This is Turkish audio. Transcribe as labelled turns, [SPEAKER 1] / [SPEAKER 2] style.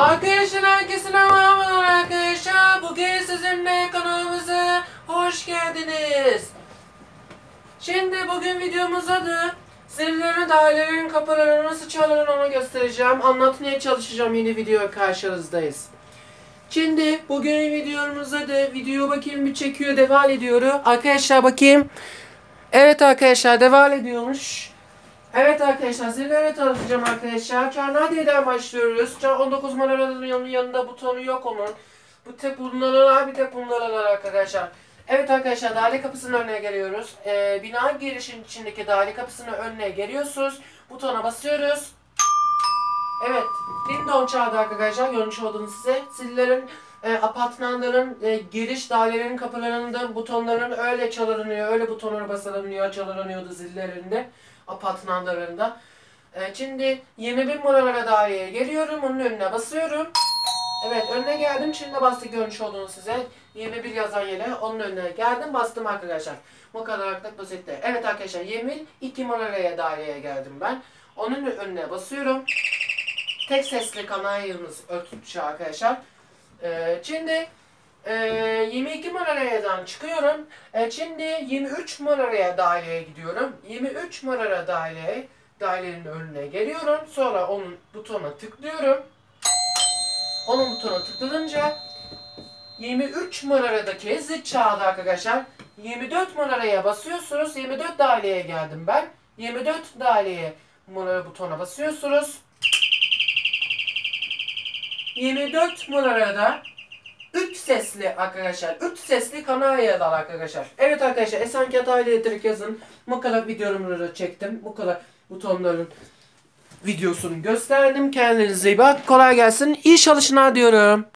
[SPEAKER 1] Arkadaşlar herkese merhabalar arkadaşlar. Bugün sizinle kanalımıza hoş geldiniz. Şimdi bugün videomuz adı Zillerin dairelerin kapılarını nasıl çalınır onu göstereceğim. Anlatmaya çalışacağım yeni video karşınızdayız. Şimdi bugün videomuzda da video bakayım bir çekiyor devam ediyor. Arkadaşlar bakayım. Evet arkadaşlar devam ediyormuş. Evet arkadaşlar zilleri tanıtacağım arkadaşlar. Çarnadiye'den başlıyoruz. Çar 19 numaranın yanı- yanında butonu yok onun. Bu tek bunlar bir tek bunlar arkadaşlar. Evet arkadaşlar daire kapısının önüne geliyoruz. Ee, bina girişin içindeki daire kapısının önüne geliyorsunuz. Butona basıyoruz. Evet. Dindon çağırdı arkadaşlar. Görmüş olduğunuz size. Zillerin e, apartmanların e, giriş dairelerin kapılarında butonların öyle çalınıyor. Öyle butonlara basılınıyor, çalınıyordu zillerinde. Apartmanlarında. E, şimdi 21 numaralara daireye geliyorum. Onun önüne basıyorum. Evet önüne geldim. Şimdi bastık görmüş olduğunuz size. 21 yazan yere onun önüne geldim. Bastım arkadaşlar. Bu kadar da basitti. Evet arkadaşlar 22 numaraya daireye geldim ben. Onun önüne basıyorum. Tek sesli kanalyamız örtüşü arkadaşlar. Ee, şimdi e, 22 numaraya çıkıyorum. E, şimdi 23 numaraya daireye gidiyorum. 23 numara daire dairenin önüne geliyorum. Sonra onun butona tıklıyorum. Onun butona tıklanınca 23 numaradaki zil çağırdı arkadaşlar. 24 numaraya basıyorsunuz. 24 daireye geldim ben. 24 daireye numara butona basıyorsunuz. 24 numarada 3 sesli arkadaşlar. 3 sesli kanalyalar arkadaşlar. Evet arkadaşlar Esenkent Aile Elektrik yazın. Bu kadar videoları çektim. Bu kadar butonların videosunu gösterdim. Kendinize iyi bak. Kolay gelsin. İyi çalışmalar diyorum.